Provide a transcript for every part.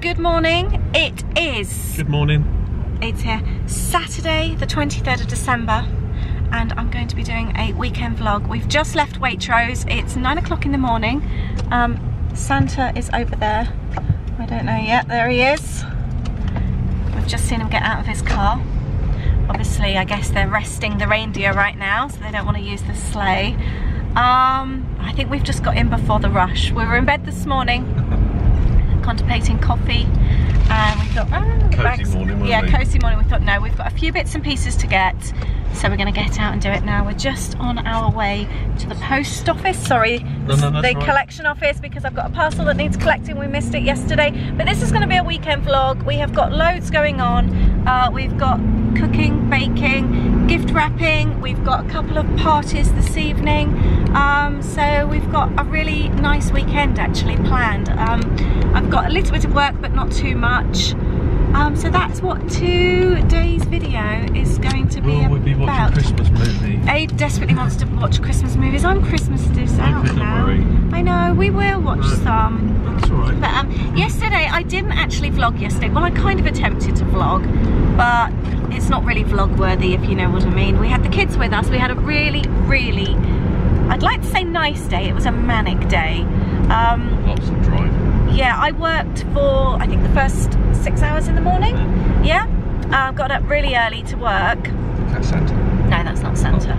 Good morning. It is. Good morning. It's here. Saturday, the 23rd of December, and I'm going to be doing a weekend vlog. We've just left Waitrose. It's nine o'clock in the morning. Um, Santa is over there. I don't know yet. There he is. We've just seen him get out of his car. Obviously, I guess they're resting the reindeer right now, so they don't want to use the sleigh. Um, I think we've just got in before the rush. We were in bed this morning, contemplating coffee, and we thought, the Cozy bags. morning, yeah, we? cozy morning. We thought, no, we've got a few bits and pieces to get, so we're going to get out and do it now. We're just on our way to the post office. Sorry, No, no, the right. collection office because I've got a parcel that needs collecting. We missed it yesterday, but this is going to be a weekend vlog. We have got loads going on. Uh, we've got cooking, baking, gift wrapping. We've got a couple of parties this evening. Um, so we've got a really nice weekend actually planned. Um, I've got a little bit of work, but not too much. Um, so that's what today's video is going to be we be about. Christmas movie? Ade desperately wants to watch Christmas movies. I'm Christmas is out don't now. worry. I know, we will watch Right. some. That's alright. But um, yesterday, I didn't actually vlog yesterday. Well, I kind of attempted to vlog, but it's not really vlog worthy, if you know what I mean. We had the kids with us. We had a really, really, I'd like to say nice day. It was a manic day. Um, Lots of driving. yeah, I worked for, I think, the first six hours in the morning. Yeah. Uh, got up really early to work. That's Santa. No, that's not Santa.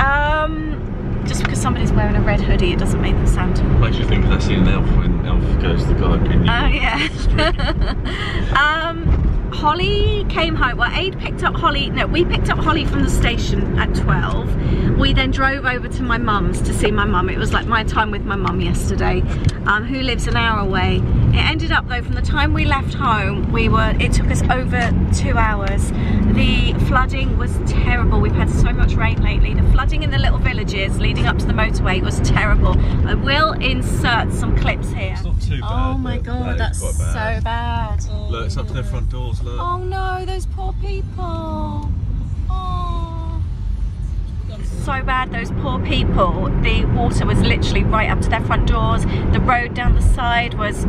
Um, just because somebody's wearing a red hoodie, it doesn't make them Santa. Makes you think of that scene Elf when Elf goes to the guy Oh yeah. um, Holly came home. Well, Ade picked up Holly. No, we picked up Holly from the station at 12. We then drove over to my mum's to see my mum. It was like my time with my mum yesterday, um, who lives an hour away. It ended up though, from the time we left home, we were. It took us over two hours. The flooding was terrible. We've had so much rain lately. The flooding in the little villages leading up to the motorway was terrible. I will insert some clips here. It's not too bad. Oh my god, that is bad. so bad. Oh, look, it's up to their front doors, look. Oh no, those poor people. Oh. So bad, those poor people. The water was literally right up to their front doors. The road down the side was,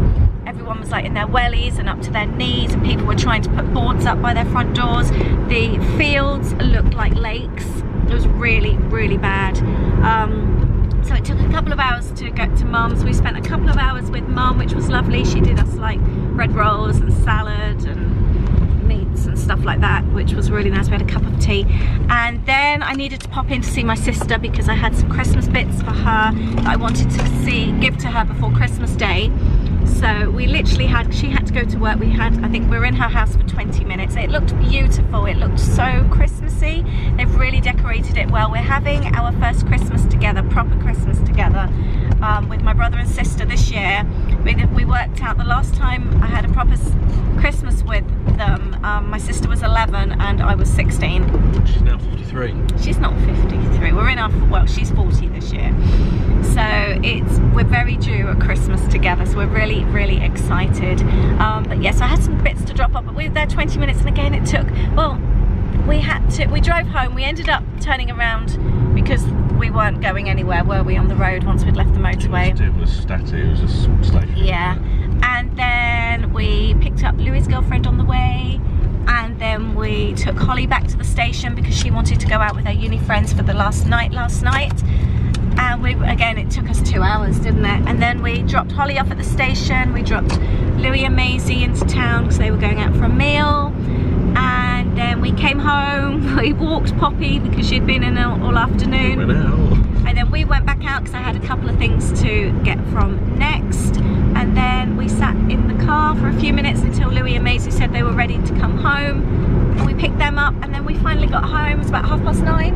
everyone was like in their wellies and up to their knees, and people were trying to put boards up by their front doors. The fields looked like lakes. It was really, really bad. Um, so it took a couple of hours to get to mum's. We spent a couple of hours with mum, which was lovely. She did us like bread rolls and salad and meats and stuff like that, which was really nice. We had a cup of tea. And then I needed to pop in to see my sister because I had some Christmas bits for her that I wanted to see, give to her before Christmas Day. So we literally had, she had to go to work. We had, I think we were in her house for 20 minutes. It looked beautiful. It looked so Christmassy. They've really decorated it well. We're having our first Christmas together, proper Christmas together um, with my brother and sister this year. We, we worked out the last time I had a proper Christmas with them, um, my sister was 11 and I was 16. She's now 53. She's not 53. We're in our well, she's 40 this year. So it's we're very due at Christmas together. So we're really really excited. Um, but yes, I had some bits to drop off, but we were there 20 minutes, and again it took well. We had to. We drove home. We ended up turning around because we weren't going anywhere, were we, on the road once we'd left the motorway? It was static, it was a station. Yeah. And then we picked up Louis' girlfriend on the way. And then we took Holly back to the station because she wanted to go out with her uni friends for the last night last night. And we again it took us two hours, didn't it? And then we dropped Holly off at the station. We dropped Louis and Maisie into town because they were going out for a meal. And then we came home. We walked Poppy because she'd been in all, all afternoon. And then we went back out because I had a couple of things to get from next. And then we sat in the car for a few minutes until Louis and Maisie said they were ready to come home. And we picked them up and then we finally got home. It was about half past nine,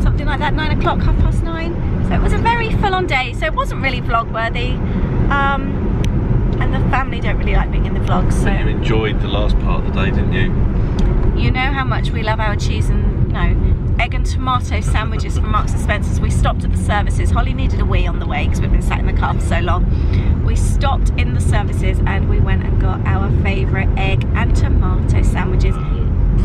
something like that, nine o'clock, half past nine. So it was a very full on day. So it wasn't really vlog worthy. Um, and the family don't really like being in the vlogs. So But you enjoyed the last part of the day, didn't you? You know how much we love our cheese and no egg and tomato sandwiches from Marks and Spencer's. We stopped at the services. Holly needed a wee on the way because we've been sat in the car for so long. We stopped in the services and we went and got our favourite egg and tomato sandwiches.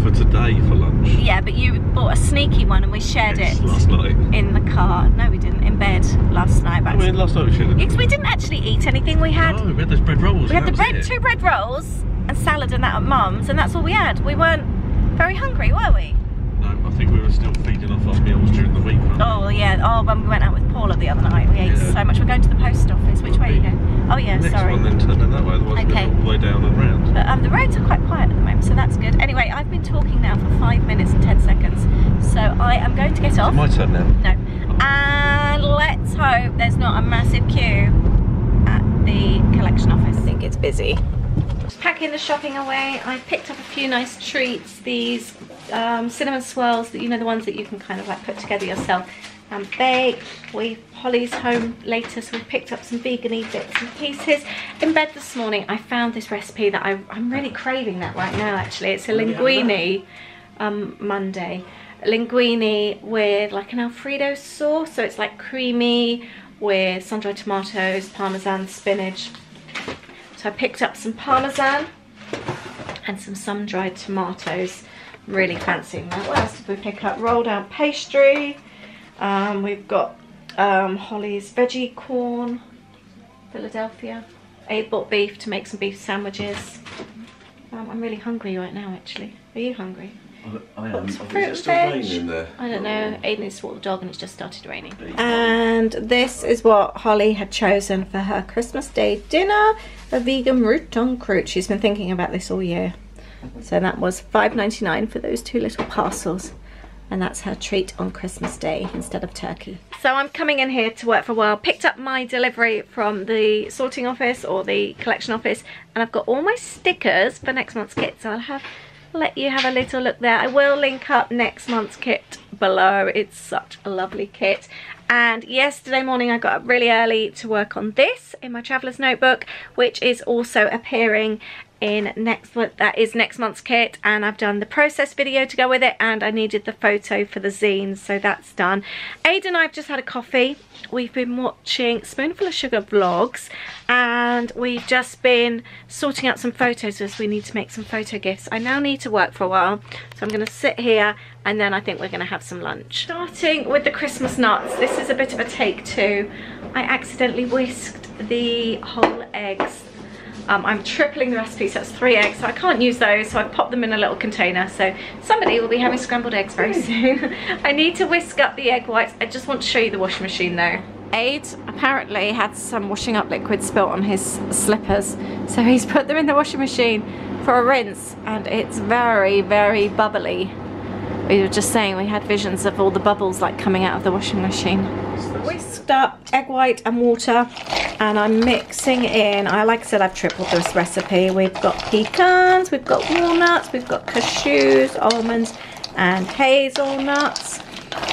For today, for lunch. Yeah, but you bought a sneaky one and we shared Yes, it last night. in the car. No, we didn't. In bed last night, We we had last night? We have. Because we didn't actually eat anything. We had Oh, we had those bread rolls. we had the bread, two bread rolls, and salad and that at mum's, and that's all we had. We weren't very hungry, were we? No, I think we were still feeding off our meals during the week. weren't we? Oh yeah. Oh, when we went out with Paula the other night, we ate Yeah. so much. We're going to the post office. Which way are you going? Oh yeah, Next sorry. one, then turn in that way. Otherwise, Okay. we're all the way down and round. But um, the roads are quite quiet at the moment, so that's good. Anyway, I've been talking now for five minutes and ten seconds, so I am going to get off. My turn now. No. And let's hope there's not a massive queue at the collection office. I think it's busy. Packing the shopping away, I picked up a few nice treats. These um, cinnamon swirls, that you know, the ones that you can kind of like put together yourself and bake. We Holly's home later, so we picked up some vegan bits and pieces. In bed this morning, I found this recipe that I, I'm really craving that right now. Actually, it's a linguine um, Monday. Linguine with like an Alfredo sauce, so it's like creamy with sun-dried tomatoes, parmesan, spinach. So I picked up some parmesan and some sun-dried tomatoes. I'm really fancying that. What else did we pick up? Rolled out pastry. Um, we've got um, Holly's veggie corn, Philadelphia. Ade bought beef to make some beef sandwiches. Um, I'm really hungry right now, actually. Are you hungry? I am. Some fruit and veg. I don't know. Aiden needs to walk the dog and it's just started raining. And this is what Holly had chosen for her Christmas Day dinner. A vegan root on croûte. She's been thinking about this all year. So that was $5.99 for those two little parcels. And that's her treat on Christmas Day instead of turkey. So I'm coming in here to work for a while. Picked up my delivery from the sorting office or the collection office. And I've got all my stickers for next month's kit. So I'll have let you have a little look there. I will link up next month's kit below. It's such a lovely kit. And yesterday morning I got up really early to work on this in my traveler's notebook, which is also appearing in next month that is next month's kit and I've done the process video to go with it and I needed the photo for the zines so that's done. Aiden and I have just had a coffee we've been watching Spoonful of Sugar vlogs and we've just been sorting out some photos as we need to make some photo gifts. I now need to work for a while so I'm going to sit here and then I think we're going to have some lunch. Starting with the Christmas nuts, this is a bit of a take two. I accidentally whisked the whole eggs um, I'm tripling the recipe, so it's three eggs, so I can't use those, so I've popped them in a little container. So somebody will be having scrambled eggs very soon. I need to whisk up the egg whites. I just want to show you the washing machine though. Ade apparently had some washing up liquid spilt on his slippers, so he's put them in the washing machine for a rinse, and it's very, very bubbly. We were just saying we had visions of all the bubbles like coming out of the washing machine. Whisked up egg white and water and I'm mixing in, I like I said I've tripled this recipe. We've got pecans, we've got walnuts, we've got cashews, almonds and hazelnuts.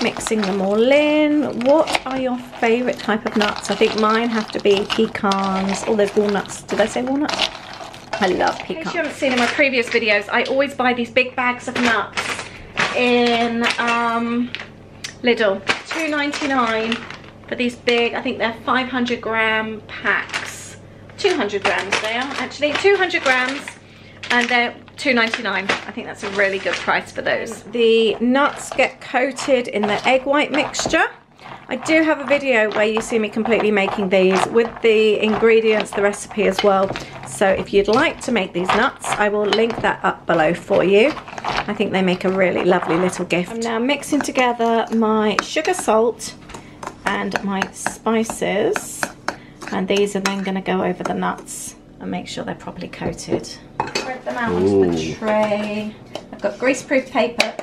Mixing them all in. What are your favourite type of nuts? I think mine have to be pecans. Oh, all those walnuts. Did I say walnuts? I love pecans. In case you haven't seen in my previous videos, I always buy these big bags of nuts in um, Lidl. Two ninety nine for these big, I think they're 500 gram packs. 200 grams they are actually, 200 grams and they're 2.99. I think that's a really good price for those. The nuts get coated in the egg white mixture. I do have a video where you see me completely making these with the ingredients, the recipe as well. So if you'd like to make these nuts, I will link that up below for you. I think they make a really lovely little gift. I'm now mixing together my sugar, salt, and my spices. And these are then going to go over the nuts and make sure they're properly coated. Spread them out onto the tray. I've got greaseproof paper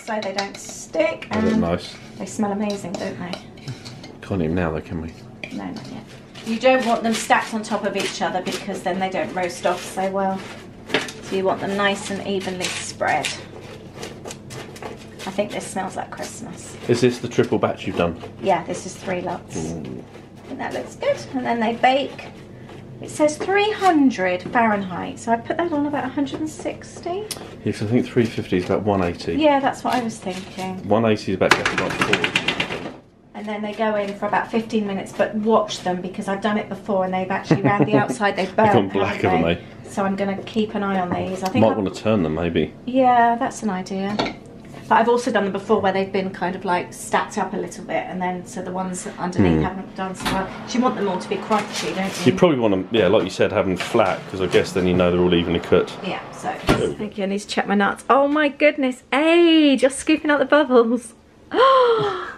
so they don't stick They look nice. they smell amazing, don't they? Can't even now though, can we? No, not yet. You don't want them stacked on top of each other because then they don't roast off so well. So you want them nice and evenly spread. I think this smells like Christmas. Is this the triple batch you've done? Yeah, this is three lots. I think that looks good. And then they bake. It says 300 Fahrenheit, so I put that on about 160. Yes, I think 350 is about 180. Yeah, that's what I was thinking. 180 is about getting like four. And then they go in for about 15 minutes, but watch them because I've done it before and they've actually round the outside they've burnt. They've gone black, haven't haven't So I'm going to keep an eye on these. I think Might I've- want to turn them maybe. Yeah, that's an idea. But I've also done them before where they've been kind of like stacked up a little bit, and then so the ones underneath hmm. haven't done so well. You want them all to be crunchy, don't you? You probably want them, yeah, like you said, have them flat because I guess then you know they're all evenly cut. Yeah, so thank you. I need to check my nuts. Oh my goodness, Ade, you're scooping out the bubbles.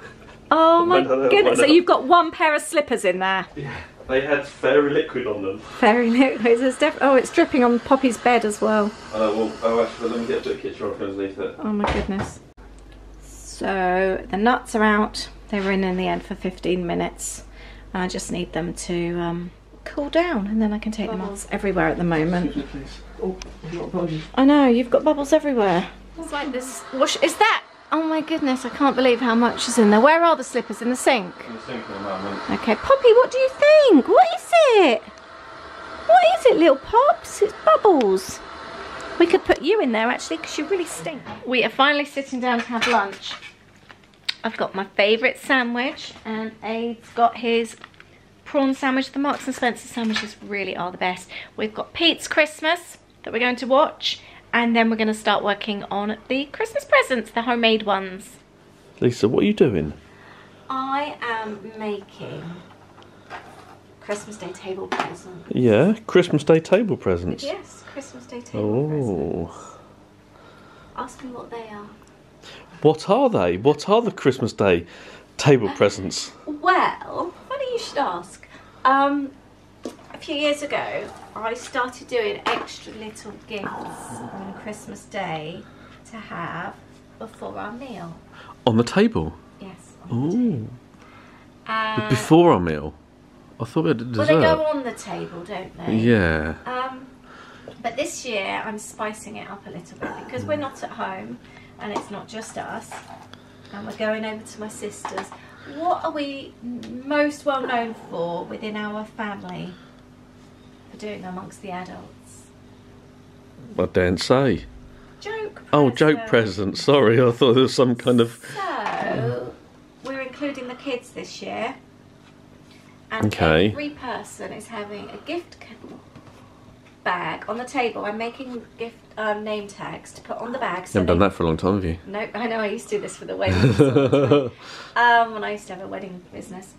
oh my goodness. So you've got one pair of slippers in there. Yeah, they had fairy liquid on them. Very liquid. There's def- oh, it's dripping on Poppy's bed as well. Uh, well, oh, actually, let me get a bit of kitchen rock underneath it. Oh my goodness. So the nuts are out. They were in in the end for 15 minutes. And I just need them to um, cool down and then I can take them off everywhere at the moment. please. Oh, I've got apologies. I know, you've got bubbles everywhere. It's like this. Wash- is that? Oh my goodness, I can't believe how much is in there. Where are the slippers? In the sink? Thinking a moment. Okay, Poppy, what do you think? What is it? What is it, little Pops? It's bubbles. We could put you in there actually because you really stink. We are finally sitting down to have lunch. I've got my favourite sandwich and Ade's got his prawn sandwich. The Marks and Spencer sandwiches really are the best. We've got Pete's Christmas that we're going to watch and then we're going to start working on the Christmas presents, the homemade ones. Lisa, what are you doing? I am making Christmas Day table present. Yeah, Christmas Day table presents. Yes, Christmas Day table presents. Oh. Ask me what they are. What are they? What are the Christmas Day table presents? Well, funny you should ask. Um, a few years ago, I started doing extra little gifts on Christmas Day to have before our meal. On the table? Yes. Ooh. Uh, Before our meal? I thought we had a well, they go on the table, don't they? Yeah. Um, but this year I'm spicing it up a little bit because we're not at home and it's not just us and we're going over to my sister's. What are we most well known for within our family doing amongst the adults? I don't say. Joke. Oh, joke present. Sorry, I thought there was some kind of. So we're including the kids this year. And Okay. every person is having a gift bag on the table. I'm making gift um, name tags to put on the bag. So haven't done they- that for a long time, have you? Nope, I know I used to do this for the weddings. all the time. um, when I used to have a wedding business.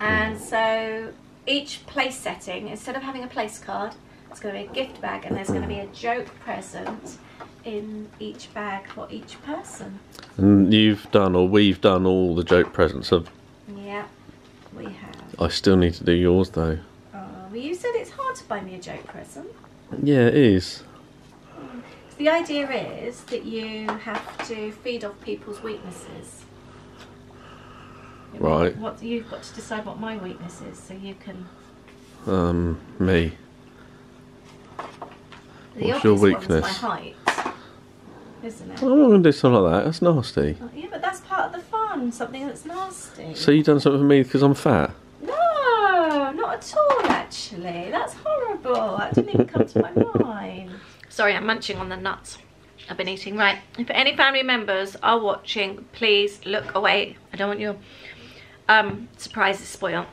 And so each place setting, instead of having a place card, it's going to be a gift bag and there's going to be a joke present in each bag for each person. And you've done, or we've done, all the joke presents. Of, Yeah, we have. I still need to do yours though. Oh, well, you said it's hard to buy me a joke present. Yeah, it is. The idea is that you have to feed off people's weaknesses. Right. What you've got to decide what my weakness is, so you can. Um, me. The What's your weakness? My height, isn't it? I'm not going to do something like that. That's nasty. Oh, Yeah, but that's part of the fun. Something that's nasty. So you've done something for me because I'm fat? No, not at all. Actually, that's horrible. That didn't even come to my mind. Sorry, I'm munching on the nuts. I've been eating. Right. If any family members are watching, please look away. I don't want your um, surprises spoil.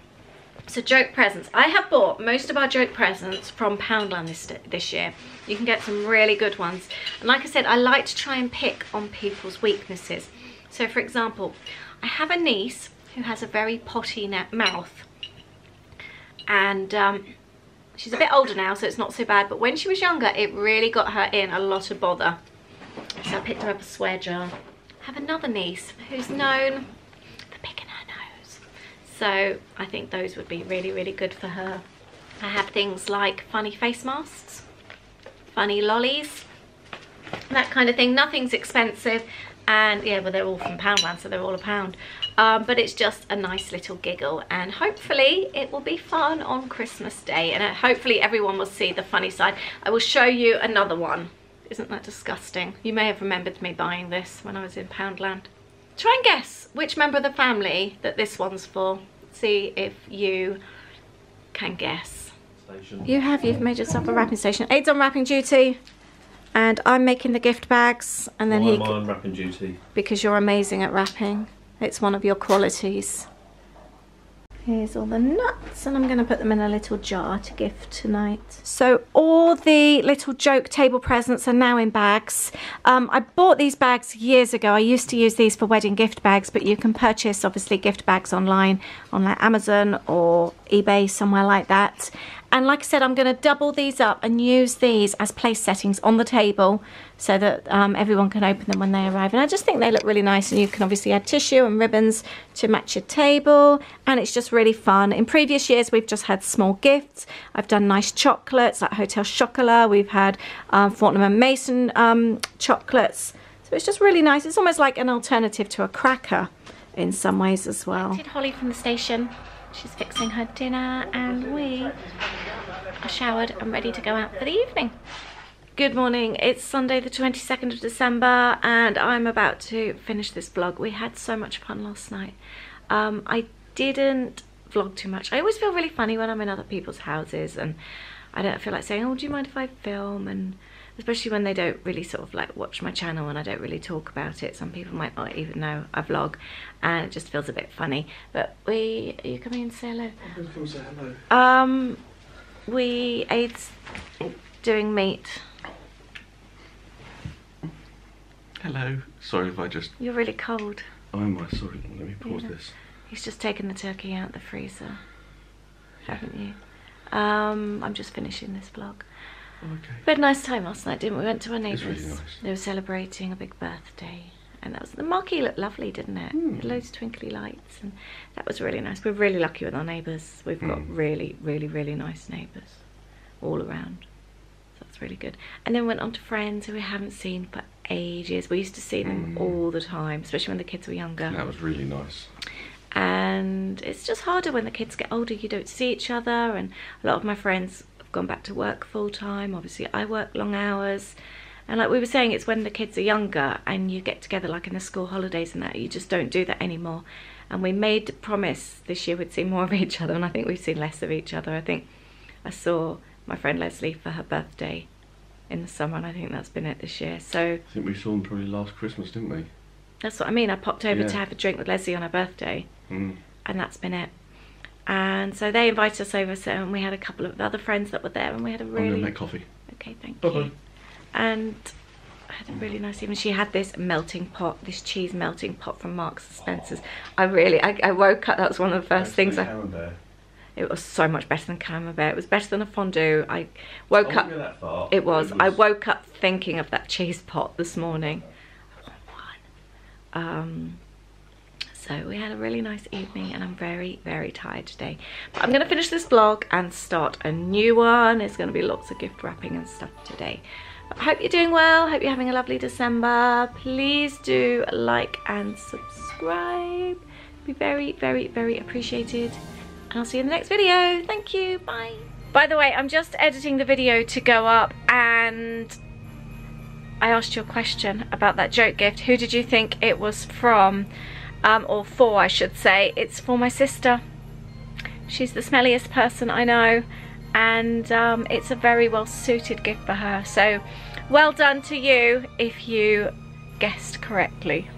So joke presents. I have bought most of our joke presents from Poundland this this year. You can get some really good ones. And like I said, I like to try and pick on people's weaknesses. So for example, I have a niece who has a very potty mouth. And um, she's a bit older now, so it's not so bad. But when she was younger, it really got her in a lot of bother. So I picked her up a swear jar. I have another niece who's known for picking her nose. So I think those would be really, really good for her. I have things like funny face masks, funny lollies, that kind of thing. Nothing's expensive. And yeah, well, they're all from Poundland, so they're all a pound. Um, but it's just a nice little giggle. And hopefully it will be fun on Christmas Day. And uh, hopefully everyone will see the funny side. I will show you another one. Isn't that disgusting? You may have remembered me buying this when I was in Poundland. Try and guess which member of the family that this one's for. See if you can guess. You have, you've made yourself a wrapping station. Ade's on wrapping duty. And I'm making the gift bags. And then he, on wrapping duty. because you're amazing at wrapping. It's one of your qualities. Here's all the nuts and I'm going to put them in a little jar to gift tonight. So all the little joke table presents are now in bags. Um, I bought these bags years ago. I used to use these for wedding gift bags, but you can purchase obviously gift bags online on like Amazon or eBay, somewhere like that. And like I said, I'm going to double these up and use these as place settings on the table so that um, everyone can open them when they arrive. And I just think they look really nice and you can obviously add tissue and ribbons to match your table and it's just really fun. In previous years, we've just had small gifts. I've done nice chocolates like Hotel Chocolat. We've had um, Fortnum and Mason um, chocolates. So it's just really nice. It's almost like an alternative to a cracker in some ways as well. Did Holly from the station. She's fixing her dinner and we are showered and ready to go out for the evening. Good morning, it's Sunday the 22nd of December and I'm about to finish this vlog. We had so much fun last night. Um, I didn't vlog too much. I always feel really funny when I'm in other people's houses and I don't feel like saying, oh, do you mind if I film? And especially when they don't really sort of like watch my channel and I don't really talk about it. Some people might not even know I vlog and it just feels a bit funny. But we, are you coming in to say hello? I'm going to come say hello. Um, we ate doing meat. Hello. Sorry if I just. You're really cold. Oh, am I? Sorry. Let me pause Yeah. this. He's just taken the turkey out of the freezer, haven't you? Um, I'm just finishing this vlog. Okay. We had a nice time last night, didn't we? We went to our neighbours. really nice. They were celebrating a big birthday. And that was the marquee looked lovely, didn't it? Hmm. Loads of twinkly lights and that was really nice. We're really lucky with our neighbours. We've got Hmm. really, really, really nice neighbours all around. So that's really good. And then went on to friends who we haven't seen for ages. We used to see them Hmm. all the time, especially when the kids were younger That was really nice. and it's just harder when the kids get older you don't see each other and a lot of my friends gone back to work full time obviously i work long hours and like we were saying it's when the kids are younger and you get together like in the school holidays and that you just don't do that anymore and we made a promise this year we'd see more of each other and i think we've seen less of each other i think i saw my friend leslie for her birthday in the summer and i think that's been it this year so I think we saw them probably last Christmas, didn't we? that's what i mean i popped over Yeah. to have a drink with leslie on her birthday Mm. and that's been it. And so they invited us over, so and we had a couple of other friends that were there, and we had a I'm really make coffee. okay, thank Bye-bye. you. And I had a really nice evening. She had this melting pot, this cheese melting pot from Marks and Spencers. I really, I, I woke up. That was one of the first things. I, it was so much better than camembert. It was better than a fondue. I woke up. that far. It was. I woke up thinking of that cheese pot this morning. I want one. Um, so we had a really nice evening and I'm very, very tired today. But I'm going to finish this vlog and start a new one. It's going to be lots of gift wrapping and stuff today. But I hope you're doing well. Hope you're having a lovely December. Please do like and subscribe. Be very, very, very appreciated. And I'll see you in the next video. Thank you. Bye. By the way, I'm just editing the video to go up and I asked you a question about that joke gift. Who did you think it was from? Um, or for, I should say. It's for my sister. She's the smelliest person I know. And um, it's a very well suited gift for her. So well done to you if you guessed correctly.